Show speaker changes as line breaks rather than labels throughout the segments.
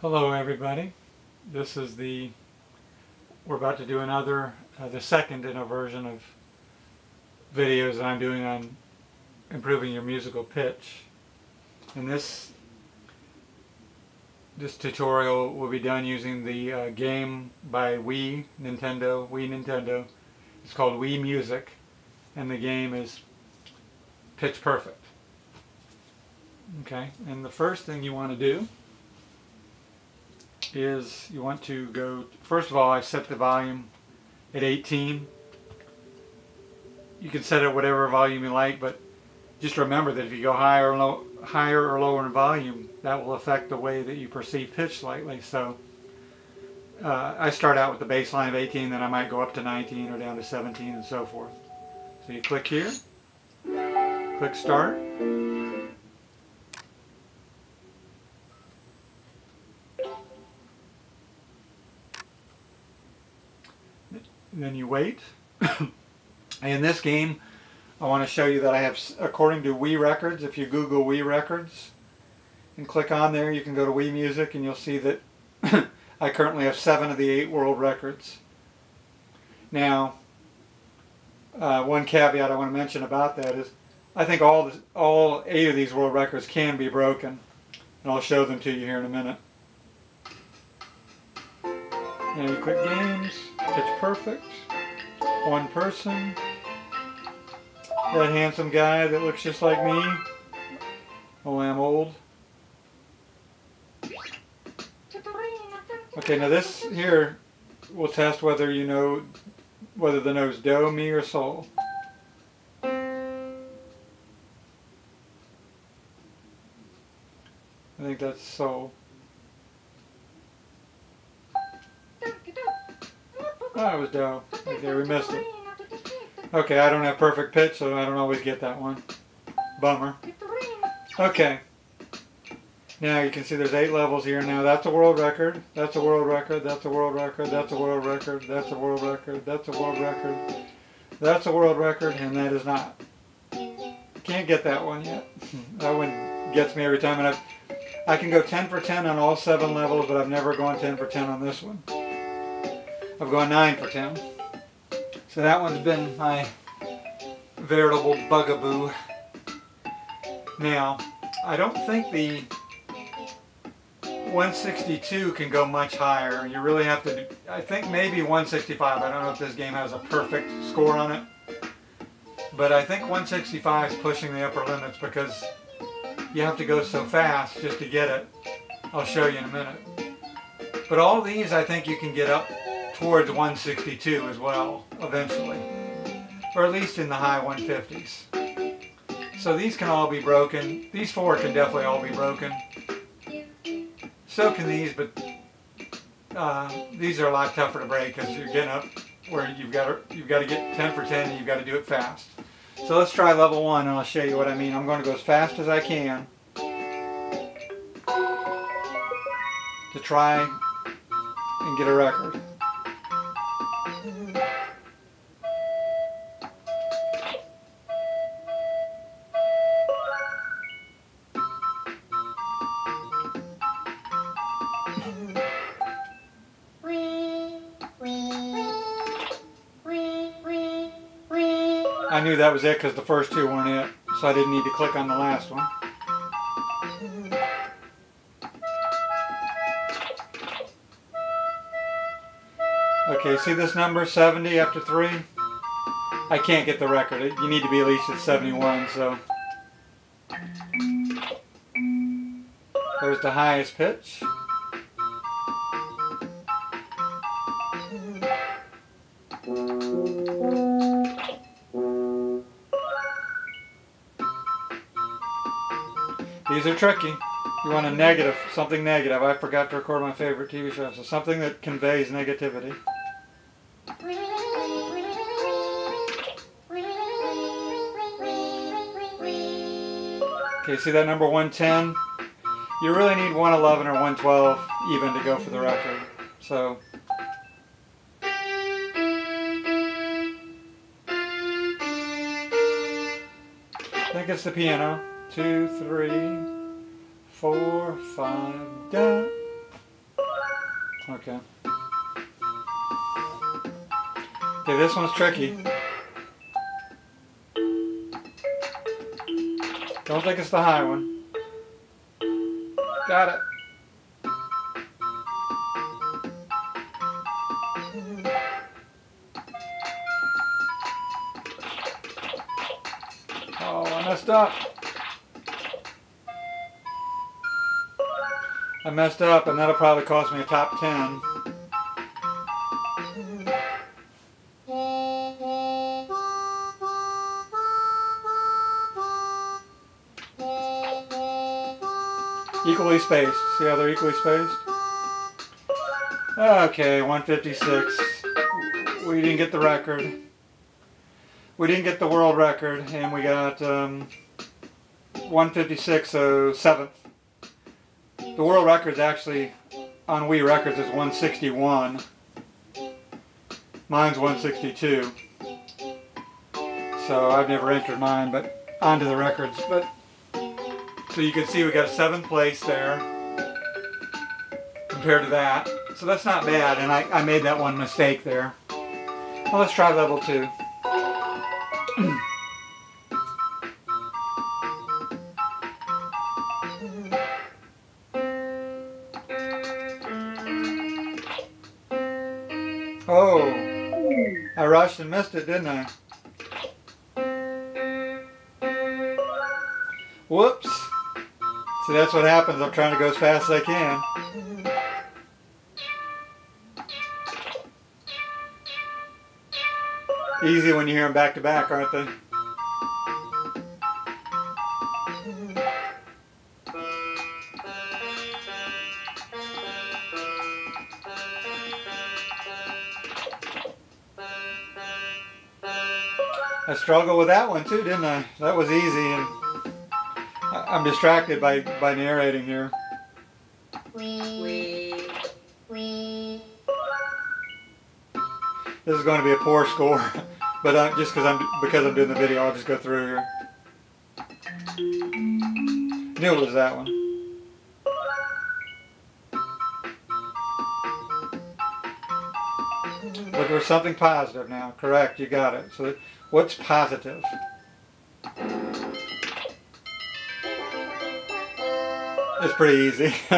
Hello everybody. This is the, we're about to do another, uh, the second in a version of videos that I'm doing on improving your musical pitch. And this, this tutorial will be done using the uh, game by Wii Nintendo, Wii Nintendo. It's called Wii Music and the game is Pitch Perfect. Okay, and the first thing you want to do is you want to go, first of all I set the volume at 18. You can set it whatever volume you like, but just remember that if you go higher or, low, higher or lower in volume, that will affect the way that you perceive pitch slightly. So uh, I start out with the baseline of 18, then I might go up to 19 or down to 17 and so forth. So you click here, click start. Then you wait. in this game, I want to show you that I have, according to Wii Records, if you Google Wii Records and click on there, you can go to Wii Music and you'll see that I currently have seven of the eight world records. Now, uh, one caveat I want to mention about that is I think all, the, all eight of these world records can be broken. And I'll show them to you here in a minute. And you click Games, Pitch Perfect, One Person, that handsome guy that looks just like me. Oh, I'm old. Okay, now this here will test whether you know whether the note's do, mi, or sol. I think that's sol. It was do. Okay, we missed it. Okay, I don't have perfect pitch, so I don't always get that one. Bummer. Okay. Now you can see there's eight levels here. Now that's a world record. That's a world record. That's a world record. That's a world record. That's a world record. That's a world record. That's a world record, and that is not. Can't get that one yet. that one gets me every time, and I've, I can go 10 for 10 on all seven levels, but I've never gone 10 for 10 on this one. I've gone 9 for 10. So that one's been my veritable bugaboo. Now, I don't think the 162 can go much higher. You really have to, do, I think maybe 165. I don't know if this game has a perfect score on it. But I think 165 is pushing the upper limits because you have to go so fast just to get it. I'll show you in a minute. But all these I think you can get up towards 162 as well, eventually. Or at least in the high 150s. So these can all be broken. These four can definitely all be broken. So can these, but uh, these are a lot tougher to break because you're getting up where you've got to, you've got to get 10 for 10 and you've got to do it fast. So let's try level one and I'll show you what I mean. I'm going to go as fast as I can to try and get a record. I knew that was it because the first two weren't it, so I didn't need to click on the last one. Okay, see this number, 70 after 3? I can't get the record. You need to be at least at 71, so... There's the highest pitch. These are tricky. You want a negative, something negative. I forgot to record my favorite TV show. So something that conveys negativity. Okay, see that number 110? You really need 111 or 112 even to go for the record. So I think it's the piano two, three, four, five, da. Okay. Okay, this one's tricky. Don't think it's the high one. Got it. Oh, I messed up. I messed up and that'll probably cost me a top 10. Equally spaced. See how they're equally spaced? Okay, 156. We didn't get the record. We didn't get the world record, and we got um, 156, so seventh. The world record is actually on Wii Records is 161. Mine's 162. So I've never entered mine, but onto the records. But so you can see we got a seventh place there compared to that. So that's not bad, and I, I made that one mistake there. Well, let's try level two. Rushed and missed it, didn't I? Whoops. See, that's what happens. I'm trying to go as fast as I can. Easy when you hear them back to back, aren't they? Struggled with that one too, didn't I? That was easy, and I'm distracted by by narrating here. This is going to be a poor score, but uh, just because I'm because I'm doing the video, I'll just go through here. Knew it was that one. Look for something positive now. Correct, you got it. So what's positive? It's pretty easy.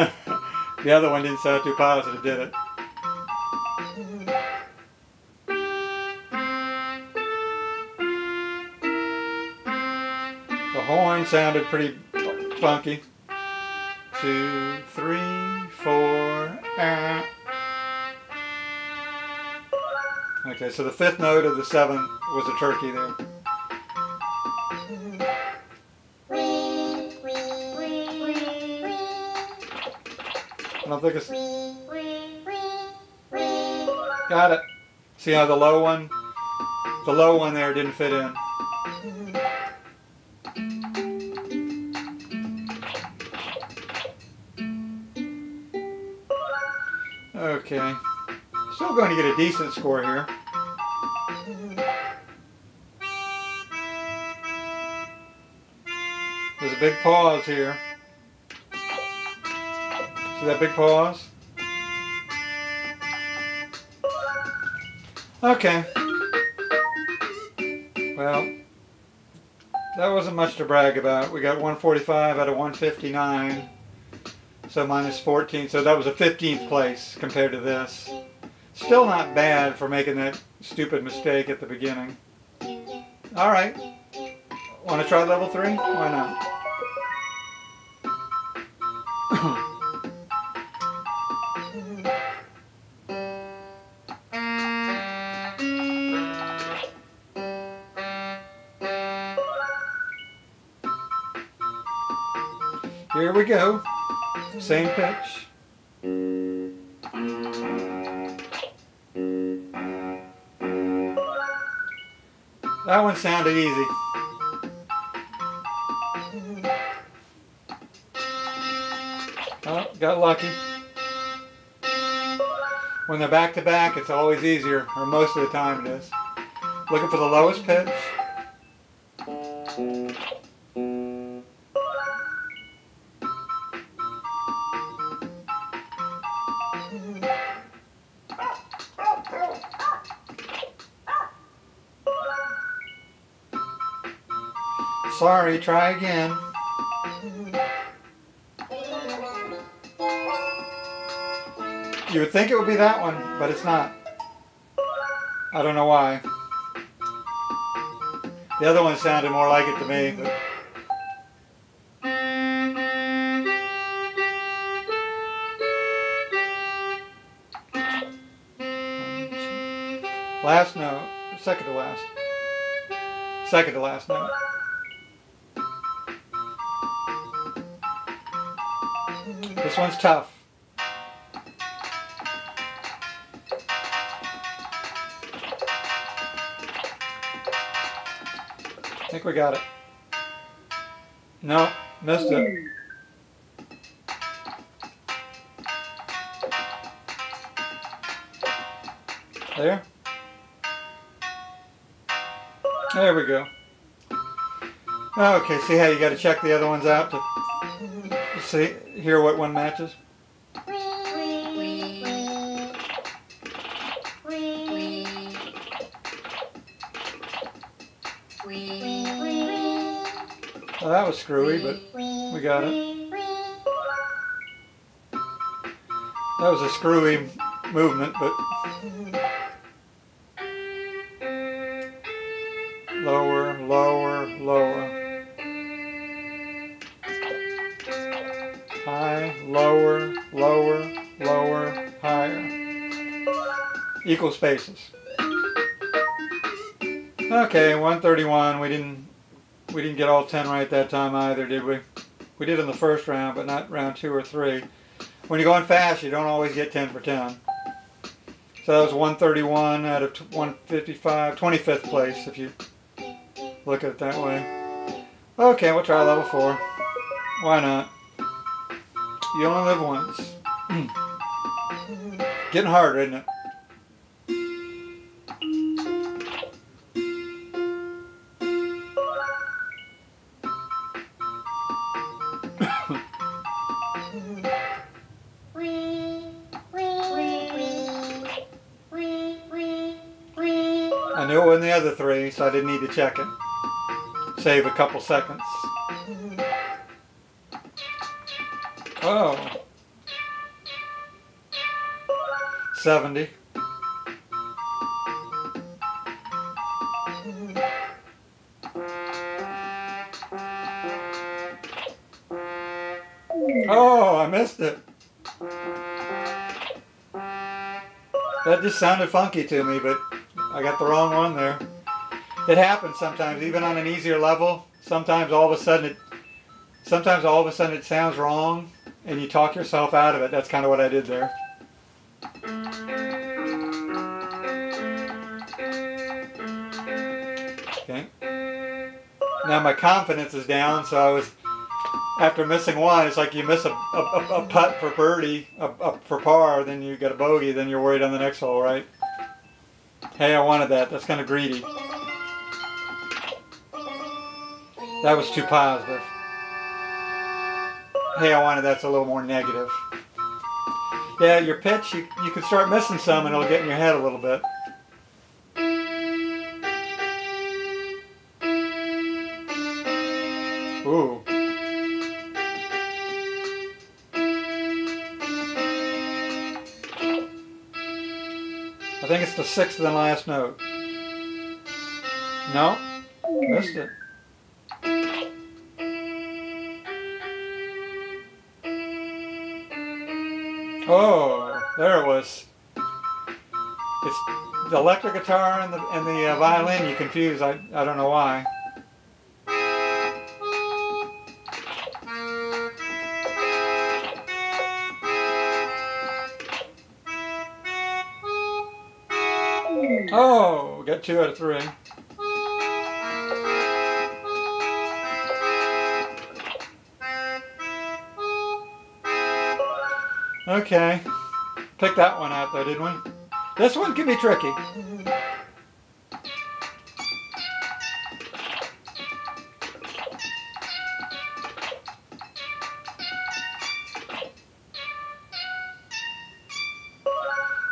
the other one didn't sound too positive, did it? The horn sounded pretty funky. Two, three, four, ah. Okay, so the fifth note of the seventh was a turkey there. I don't think it's... Got it. See how the low one, the low one there didn't fit in. Okay. Still going to get a decent score here. There's a big pause here. See that big pause? Okay. Well, that wasn't much to brag about. We got 145 out of 159. So minus 14. So that was a 15th place compared to this. Still not bad for making that stupid mistake at the beginning. Alright. Want to try level 3? Why not? Here we go. Same pitch. That one sounded easy. Oh, got lucky. When they're back to back, it's always easier, or most of the time it is. Looking for the lowest pitch. Try again. You would think it would be that one, but it's not. I don't know why. The other one sounded more like it to me, but Last note, second to last. Second to last note. One's tough. I think we got it. No, missed it. There. There we go. Okay, see how you got to check the other ones out to see, hear what one matches? Well, that was screwy, but we got it. That was a screwy movement, but spaces. Okay, 131. We didn't we didn't get all 10 right that time either, did we? We did in the first round, but not round two or three. When you're going fast, you don't always get 10 for 10. So that was 131 out of 155, 25th place if you look at it that way. Okay, we'll try level 4. Why not? You only live once. Getting harder, isn't it? So I didn't need to check it. Save a couple seconds. Oh. 70. Oh, I missed it. That just sounded funky to me, but I got the wrong one there. It happens sometimes, even on an easier level. Sometimes all of a sudden it, sometimes all of a sudden it sounds wrong, and you talk yourself out of it. That's kind of what I did there. Okay. Now my confidence is down, so I was after missing one, it's like you miss a, a, a putt for birdie, a, a, for par, then you get a bogey, then you're worried on the next hole, right? Hey, I wanted that. That's kind of greedy. That was too positive. Hey, I wanted that's a little more negative. Yeah, your pitch, you, you can start missing some and it'll get in your head a little bit. Ooh. I think it's the sixth and last note. No? Missed it. Oh, there it was. It's the electric guitar and the and the uh, violin. You confuse. I I don't know why. Oh, got two out of three. Okay. Picked that one out though, didn't we? This one can be tricky.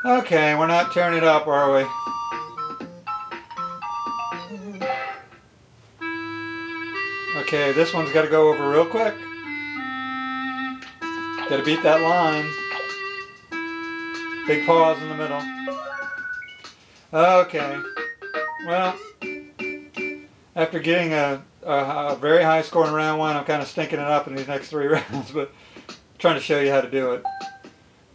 Okay, we're not tearing it up, are we? Okay, this one's got to go over real quick. Got to beat that line. Big pause in the middle. Okay. Well, after getting a, a, a very high score in round one, I'm kind of stinking it up in these next three rounds, but I'm trying to show you how to do it.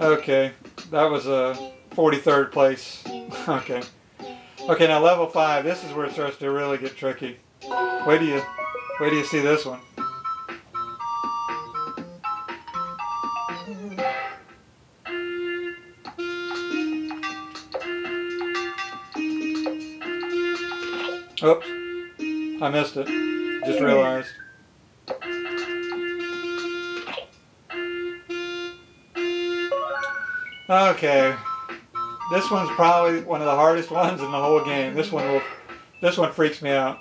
Okay, that was a 43rd place. okay. Okay, now level five. This is where it starts to really get tricky. Wait do you, wait do you see this one. Oops, I missed it. Just realized. Okay, this one's probably one of the hardest ones in the whole game. This one will, this one freaks me out.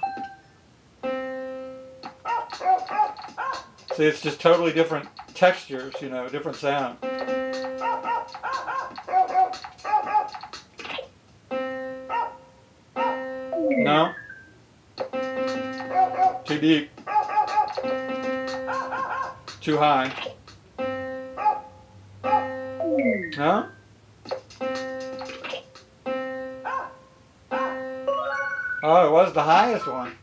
See, it's just totally different textures, you know, different sound. Deep. Too high. Huh? Oh, it was the highest one.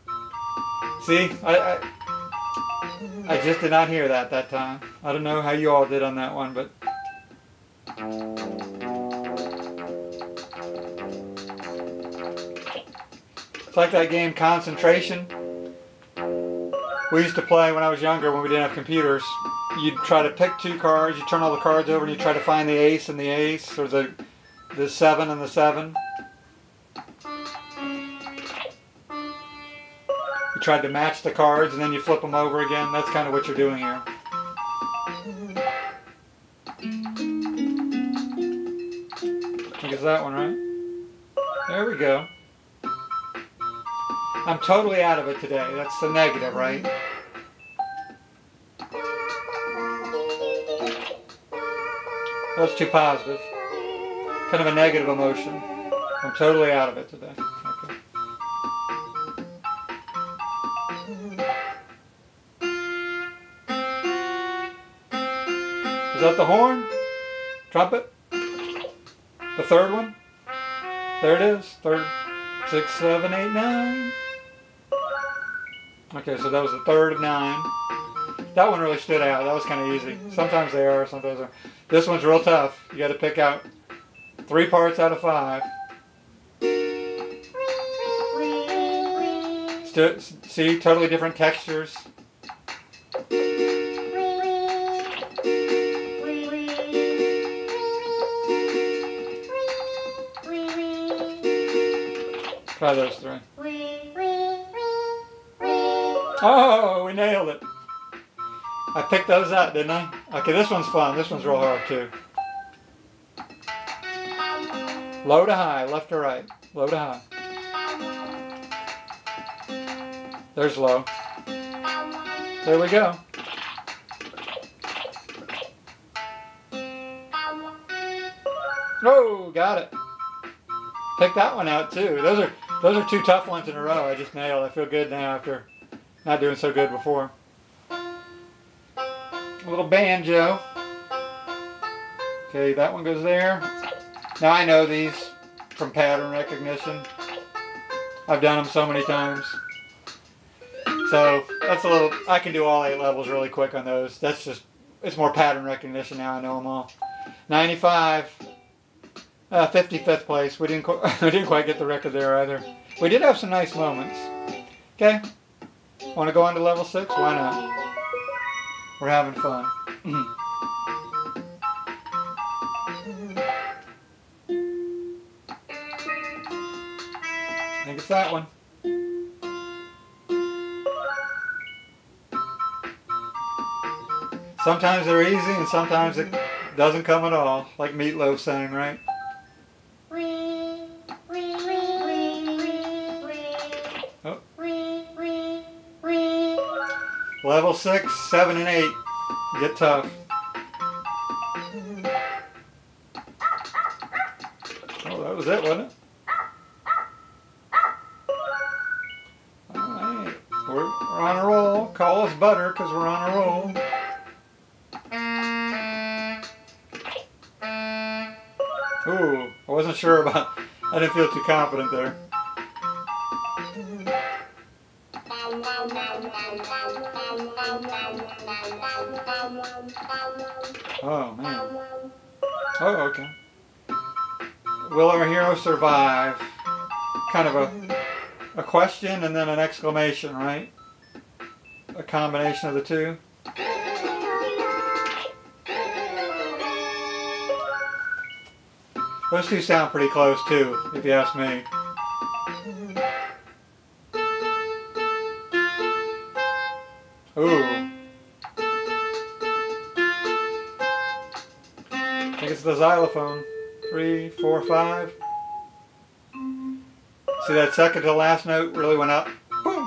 See, I, I, I just did not hear that that time. I don't know how you all did on that one, but It's like that game Concentration. We used to play when I was younger when we didn't have computers. You'd try to pick two cards, you turn all the cards over and you try to find the ace and the ace or the the seven and the seven. You tried to match the cards and then you flip them over again. That's kind of what you're doing here. I think it's that one, right? There we go. I'm totally out of it today. That's the negative, right? That's too positive. Kind of a negative emotion. I'm totally out of it today. Okay. Is that the horn? Trumpet? The third one? There it is. Third. Six, seven, eight, nine. Okay, so that was the third of nine. That one really stood out. That was kind of easy. Sometimes they are, sometimes they are. This one's real tough. You got to pick out three parts out of five. See, totally different textures. Try those three. Oh, we nailed it. I picked those out, didn't I? Okay, this one's fun. This one's real hard too. Low to high, left to right. Low to high. There's low. There we go. Oh, got it. Pick that one out too. Those are those are two tough ones in a row. I just nailed. I feel good now after not doing so good before. A little banjo. Okay, that one goes there. Now I know these from pattern recognition. I've done them so many times. So that's a little, I can do all eight levels really quick on those. That's just, it's more pattern recognition now. I know them all. 95. Uh, 55th place. We didn't, we didn't quite get the record there either. We did have some nice moments. Okay. Want to go on to level 6? Why not? We're having fun. I think it's that one. Sometimes they're easy and sometimes it doesn't come at all, like Meatloaf saying, right? Level 6, 7, and 8 get tough. Oh, that was it, wasn't it? Alright, we're, we're on a roll. call us butter because we're on a roll. Ooh, I wasn't sure about, I didn't feel too confident there. Oh, man. Oh, okay. Will our hero survive? Kind of a, a question and then an exclamation, right? A combination of the two. Those two sound pretty close too, if you ask me. Ooh. I think it's the xylophone. Three, four, five. See that second to last note really went up? Boom!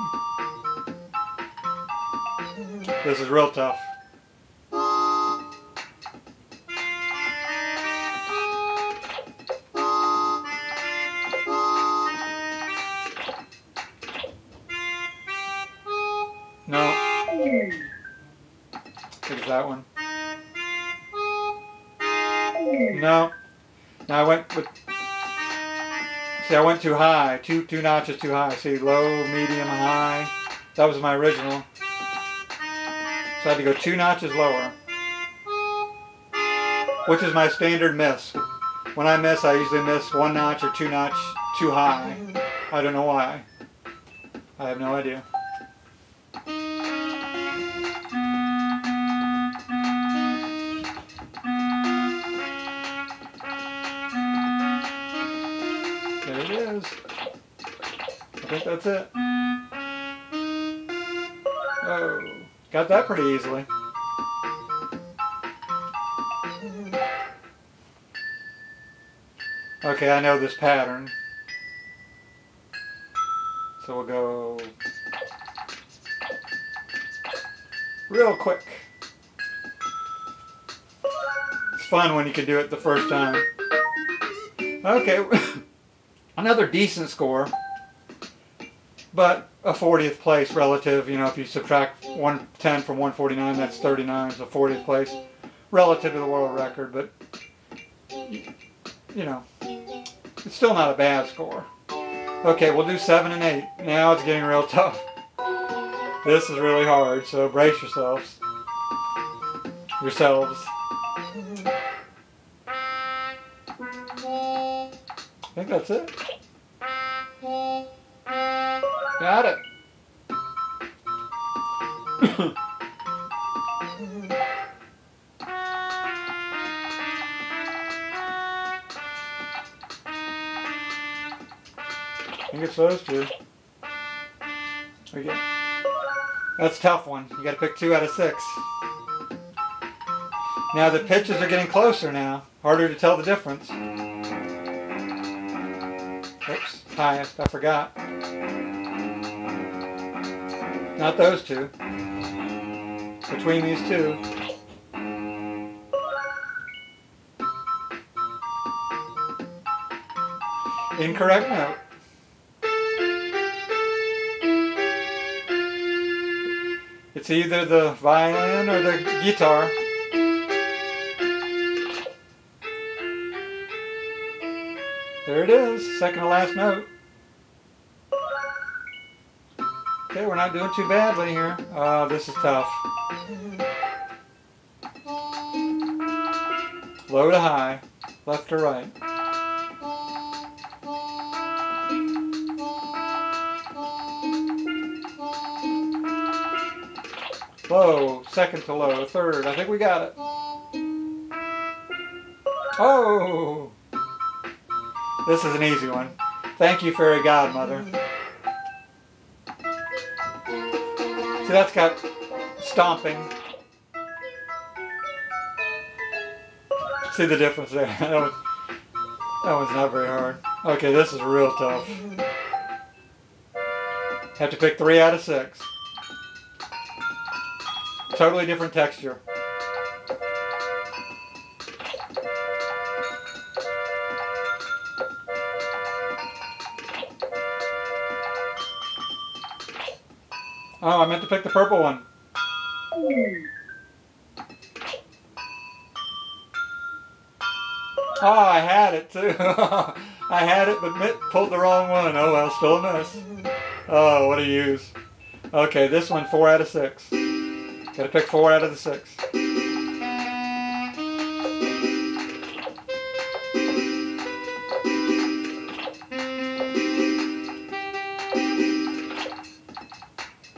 This is real tough. See, I went too high. Two two notches too high. See, low, medium, high. That was my original. So I had to go two notches lower. Which is my standard miss. When I miss, I usually miss one notch or two notch too high. I don't know why. I have no idea. That's it. Oh, got that pretty easily. Okay, I know this pattern. So we'll go real quick. It's fun when you can do it the first time. Okay, another decent score, but a 40th place relative. You know, if you subtract 110 from 149, that's 39, so 40th place relative to the world record. But you know, it's still not a bad score. Okay, we'll do seven and eight. Now it's getting real tough. This is really hard, so brace yourselves. Yourselves. I think that's it. Got it. I think it's those two. Okay. That's a tough one. You gotta pick two out of six. Now the pitches are getting closer now. Harder to tell the difference. Oops, highest, I forgot. Not those two. Between these two. Incorrect note. It's either the violin or the guitar. There it is, second to last note. Okay, we're not doing too badly here. Uh, this is tough. Low to high, left to right. Low, second to low, third. I think we got it. Oh! This is an easy one. Thank you, Fairy Godmother. See, that's got stomping. See the difference there? that, one, that one's not very hard. Okay, this is real tough. Have to pick three out of six. Totally different texture. To pick the purple one. Oh, I had it too. I had it, but Mitt pulled the wrong one. Oh well, still a mess. Oh, what a use. Okay, this one, four out of six. Gotta pick four out of the six.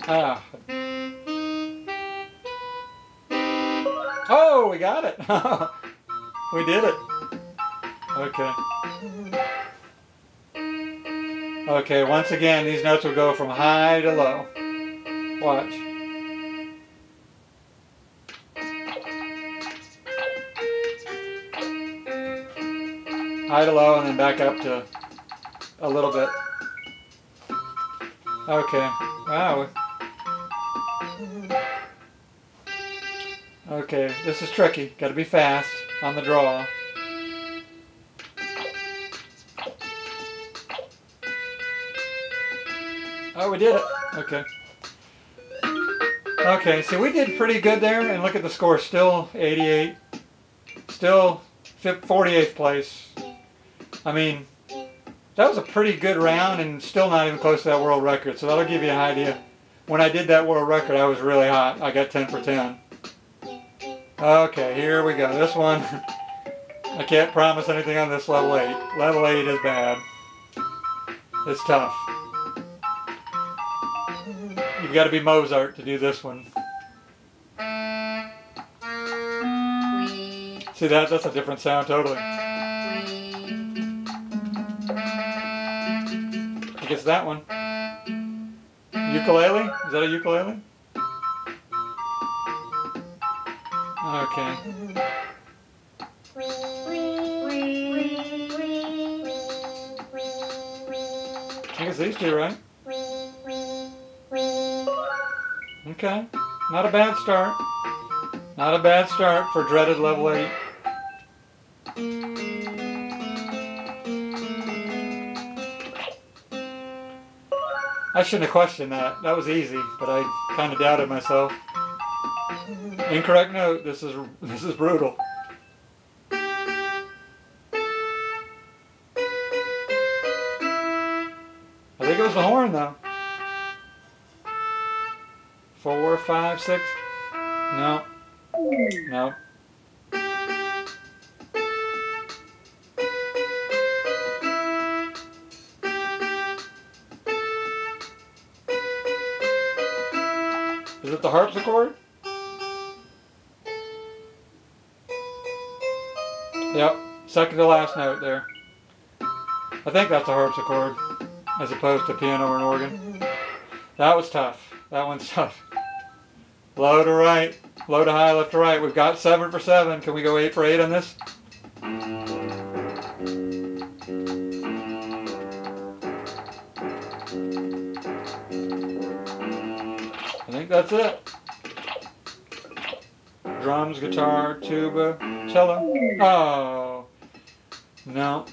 Ah. Oh, we got it. we did it. Okay. Okay, once again, these notes will go from high to low. Watch. High to low and then back up to a little bit. Okay. Wow. Okay, this is tricky. Got to be fast on the draw. Oh, we did it. Okay. Okay, so we did pretty good there, and look at the score. Still 88. Still 48th place. I mean, that was a pretty good round and still not even close to that world record. So that'll give you an idea. When I did that world record, I was really hot. I got 10 for 10. Okay, here we go. This one, I can't promise anything on this level 8. Level 8 is bad. It's tough. You've got to be Mozart to do this one. See that? That's a different sound totally. I guess that one. Ukulele? Is that a ukulele? Okay. I it's these two, right? Okay. Not a bad start. Not a bad start for dreaded level 8. I shouldn't have questioned that. That was easy, but I kind of doubted myself. Incorrect note. This is this is brutal. I think it was the horn though. Four, five, six. No. No. Is it the harpsichord? Yep, second to last note there. I think that's a harpsichord, as opposed to piano or an organ. That was tough. That one's tough. Low to right, low to high, left to right. We've got seven for seven. Can we go eight for eight on this? I think that's it. Drums, guitar, tuba, cello. Oh, no.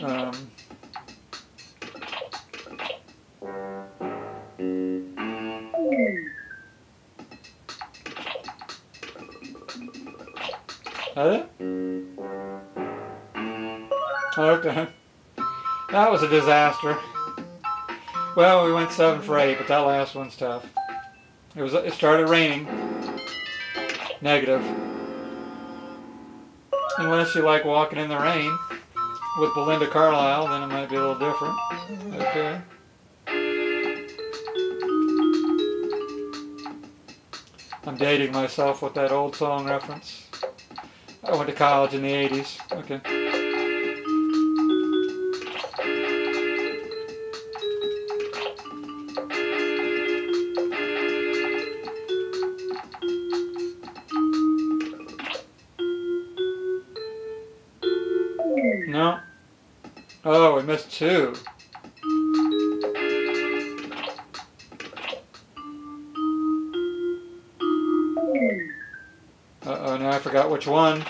Um, that? Okay. That was a disaster. Well, we went seven for eight, but that last one's tough. It was. It started raining. Negative. Unless you like walking in the rain with Belinda Carlisle, then it might be a little different. Okay. I'm dating myself with that old song reference. I went to college in the 80s. Okay. Two. Uh-oh, now I forgot which one.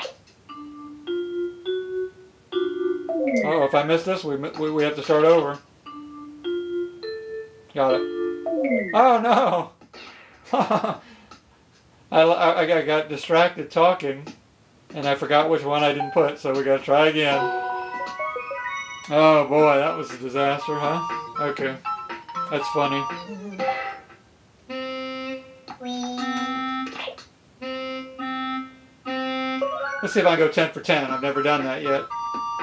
Oh, if I miss this, we, we, we have to start over. Got it. Oh no! I, I, I got distracted talking and I forgot which one I didn't put, so we gotta try again. Oh boy, that was a disaster, huh? Okay, that's funny. Let's see if I can go 10 for 10. I've never done that yet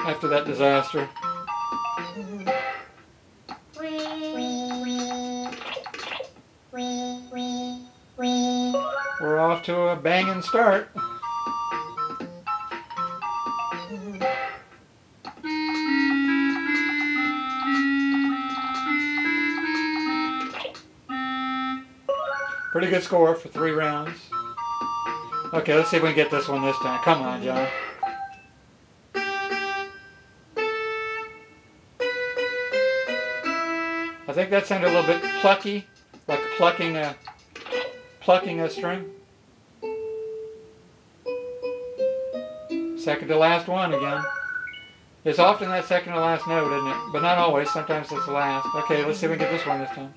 after that disaster. We're off to a banging start. Good score for three rounds. Okay, let's see if we can get this one this time. Come on, John. I think that sounded a little bit plucky, like plucking a plucking a string. Second to last one again. It's often that second to last note, isn't it? But not always. Sometimes it's the last. Okay, let's see if we can get this one this time.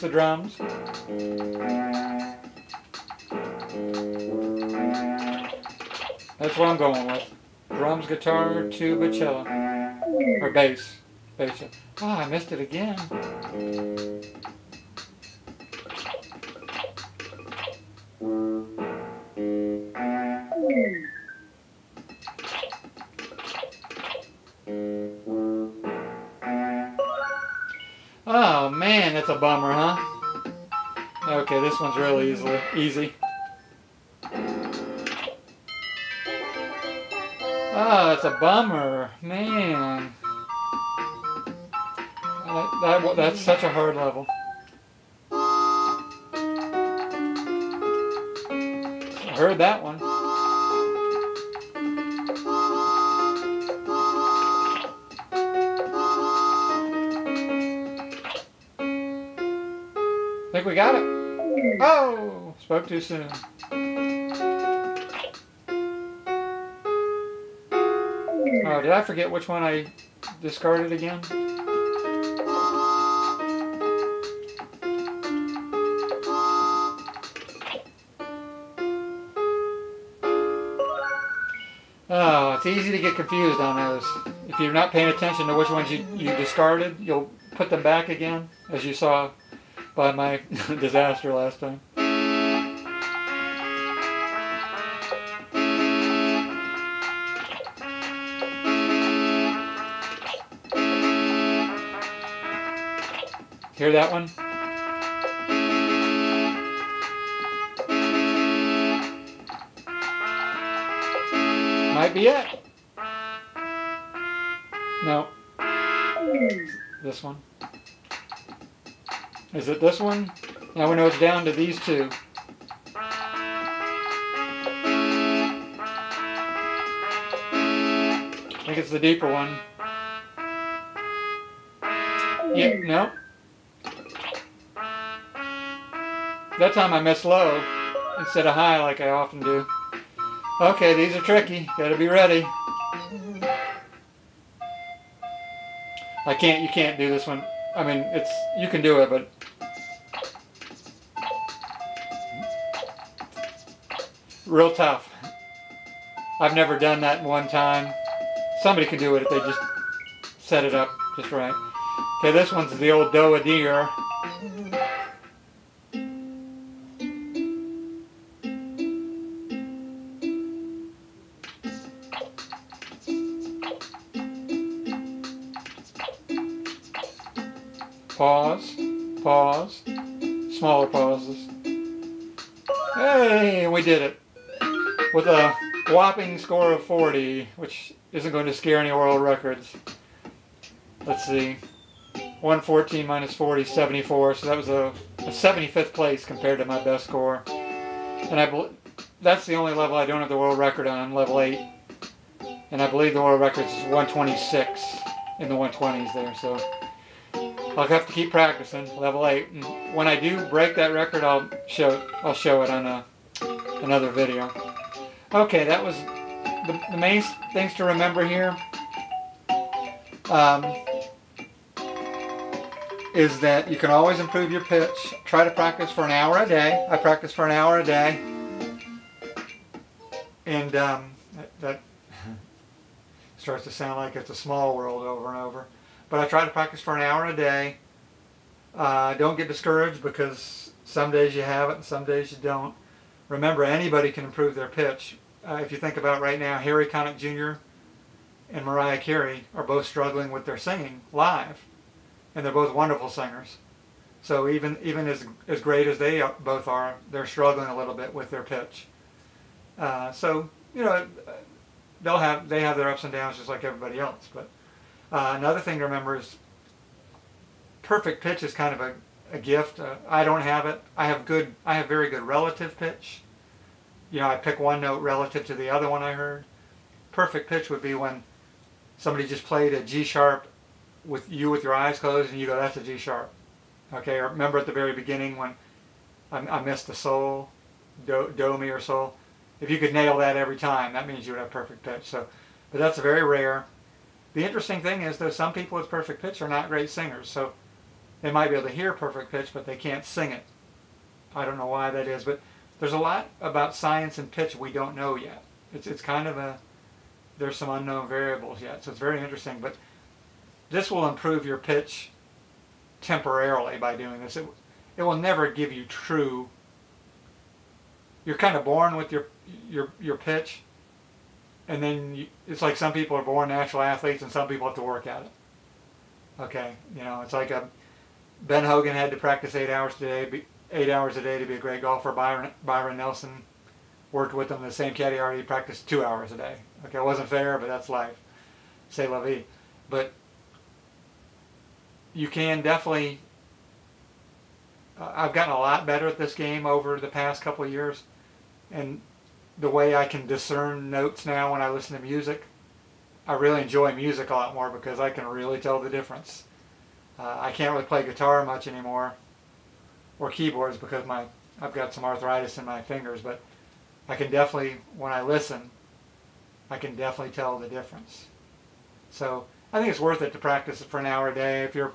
The drums. That's what I'm going with. Drums, guitar, tuba, cello. Or bass. Bass. Oh, I missed it again. Oh man, that's a bummer, this one's really easily easy. Oh, ah, it's a bummer, man. That, that that's such a hard level. I heard that one. Think we got it? Oh, spoke too soon. Oh, did I forget which one I discarded again? Oh, it's easy to get confused on those. If you're not paying attention to which ones you, you discarded, you'll put them back again, as you saw by my disaster last time. Hear that one? Might be it. No. This one. Is it this one? Now we know it's down to these two. I think it's the deeper one. Yep, no. That time I missed low instead of high like I often do. Okay, these are tricky. Gotta be ready. I can't, you can't do this one. I mean, it's, you can do it, but real tough. I've never done that one time. Somebody can do it if they just set it up just right. Okay, this one's the old Doe a Deer. Score of 40, which isn't going to scare any world records. Let's see. 114 minus 40, 74. So that was a, a 75th place compared to my best score. And I that's the only level I don't have the world record on, level 8. And I believe the world record is 126 in the 120s there. So I'll have to keep practicing, level 8. And when I do break that record, I'll show I'll show it on a, another video. Okay, that was the, the main things to remember here. um, is that you can always improve your pitch. Try to practice for an hour a day. I practice for an hour a day. And um, that, that starts to sound like it's a small world over and over. But I try to practice for an hour a day. Uh, don't get discouraged because some days you have it and some days you don't. Remember, anybody can improve their pitch. Uh, if you think about right now, Harry Connick Jr. and Mariah Carey are both struggling with their singing live, and they're both wonderful singers. So even even as as great as they are, both are, they're struggling a little bit with their pitch. Uh, so you know they'll have they have their ups and downs just like everybody else. But uh, another thing to remember is perfect pitch is kind of a, a gift. Uh, I don't have it. I have good. I have very good relative pitch. You know, I pick one note relative to the other one I heard. Perfect pitch would be when somebody just played a G sharp with you with your eyes closed and you go, that's a G sharp. Okay, or remember at the very beginning when I, I missed the sol, do, do, mi, or sol if you could nail that every time, that means you would have perfect pitch. So, but that's very rare. The interesting thing is, though, some people with perfect pitch are not great singers. So they might be able to hear perfect pitch, but they can't sing it. I don't know why that is, but there's a lot about science and pitch we don't know yet. It's, it's kind of a, there's some unknown variables yet. So it's very interesting. But this will improve your pitch temporarily by doing this. It, it will never give you true you're kind of born with your your your pitch, and then you, it's like some people are born natural athletes, and some people have to work at it. Okay, you know, it's like a Ben Hogan had to practice eight hours a day, eight hours a day to be a great golfer. Byron Byron Nelson worked with him the same caddy He practiced two hours a day. Okay, it wasn't fair, but that's life. Say la vie. But you can definitely. Uh, I've gotten a lot better at this game over the past couple of years and the way I can discern notes now when I listen to music. I really enjoy music a lot more because I can really tell the difference. Uh, I can't really play guitar much anymore or keyboards because my I've got some arthritis in my fingers, but I can definitely when I listen, I can definitely tell the difference. So I think it's worth it to practice it for an hour a day. If you're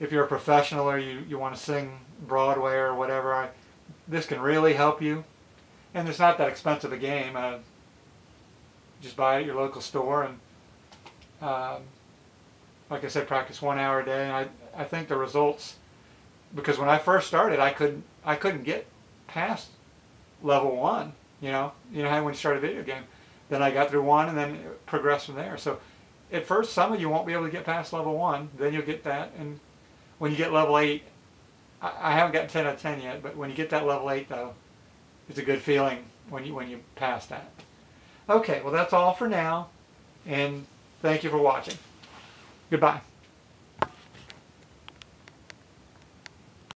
if you're a professional or you, you want to sing Broadway or whatever, I, this can really help you and it's not that expensive a game. Uh, just buy it at your local store, and um, like I said, practice one hour a day. And I I think the results, because when I first started, I couldn't I couldn't get past level one. You know, you know how when you start a video game, then I got through one, and then progressed from there. So at first, some of you won't be able to get past level one. Then you'll get that, and when you get level eight, I, I haven't gotten ten out of ten yet, but when you get that level eight though it's a good feeling when you when you pass that. Okay, well that's all for now, and thank you for watching. Goodbye.